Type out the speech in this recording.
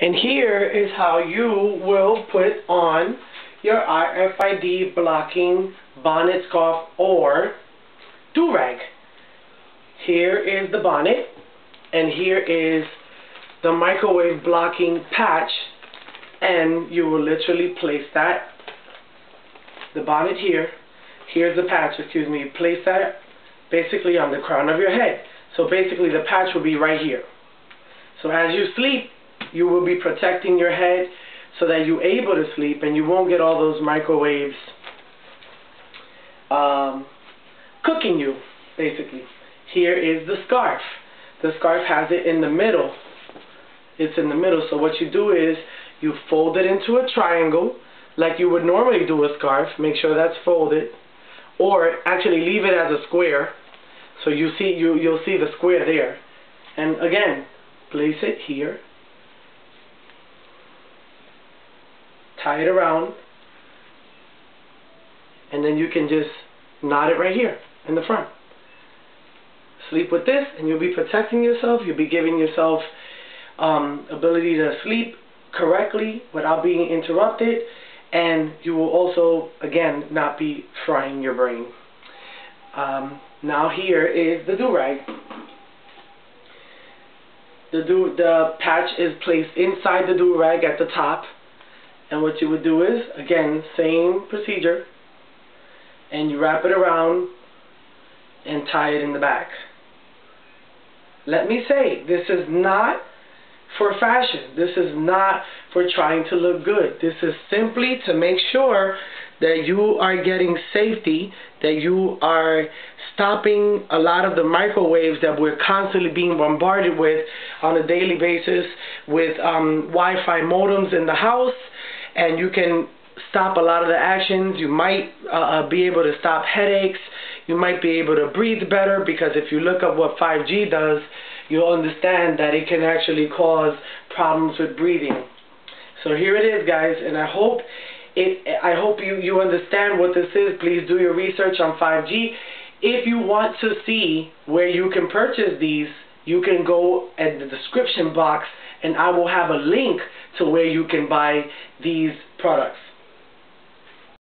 And here is how you will put on your RFID blocking bonnet scarf or do-rag. Here is the bonnet and here is the microwave blocking patch and you will literally place that the bonnet here. Here's the patch excuse me. Place that basically on the crown of your head. So basically the patch will be right here. So as you sleep you will be protecting your head so that you're able to sleep and you won't get all those microwaves um, cooking you, basically. Here is the scarf. The scarf has it in the middle. It's in the middle. So what you do is you fold it into a triangle like you would normally do a scarf. Make sure that's folded. Or actually leave it as a square. So you see you you'll see the square there. And again, place it here tie it around, and then you can just knot it right here in the front. Sleep with this, and you'll be protecting yourself. You'll be giving yourself um, ability to sleep correctly without being interrupted, and you will also, again, not be frying your brain. Um, now here is the do-rag. The, do the patch is placed inside the do-rag at the top. And what you would do is, again, same procedure, and you wrap it around and tie it in the back. Let me say, this is not for fashion. This is not for trying to look good. This is simply to make sure that you are getting safety, that you are stopping a lot of the microwaves that we're constantly being bombarded with on a daily basis with um, Wi-Fi modems in the house and you can stop a lot of the actions. You might uh, uh, be able to stop headaches. You might be able to breathe better because if you look up what 5G does, you'll understand that it can actually cause problems with breathing. So here it is, guys, and I hope it. I hope you you understand what this is. Please do your research on 5G. If you want to see where you can purchase these, you can go at the description box and I will have a link to where you can buy these products.